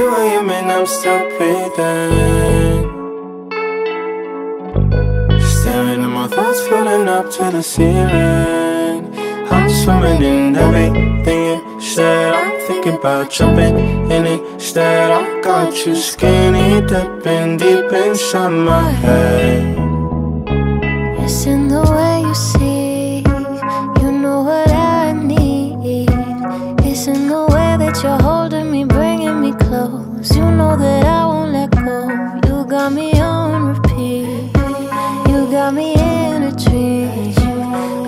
Sure you mean I'm still breathing. Staring at my thoughts filling up to the ceiling. I'm swimming in everything you said. I'm thinking about jumping in instead I got you skinny dipping deep inside my head. You're holding me, bringing me close. You know that I won't let go. You got me on repeat, you got me in a dream.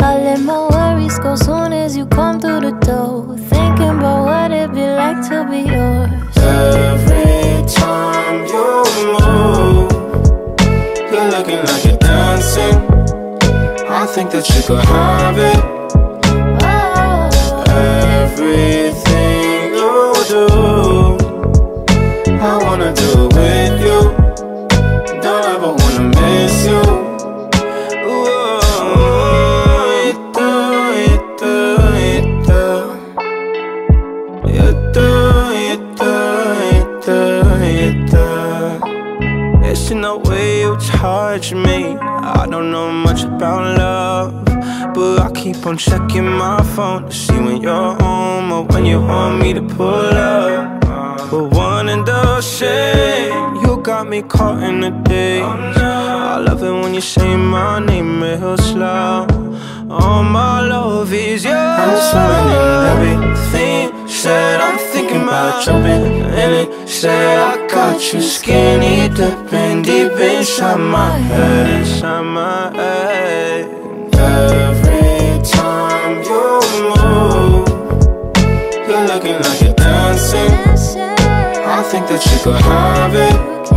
I let my worries go soon as you come through the door. Thinking about what it'd be like to be yours. Every time you move, you're looking like you're dancing. I think that you could have it. In the way you touch me. I don't know much about love, but I keep on checking my phone to see when you're home or when you want me to pull up. But one and the same, you got me caught in the days. I love it when you say my name real slow. All my love is yours. I'm swimming in everything said. I'm about jumping in it. Said I got you skinny dipping deep inside my head, inside my head. Every time you move, you're looking like you're dancing. I think that you could have it.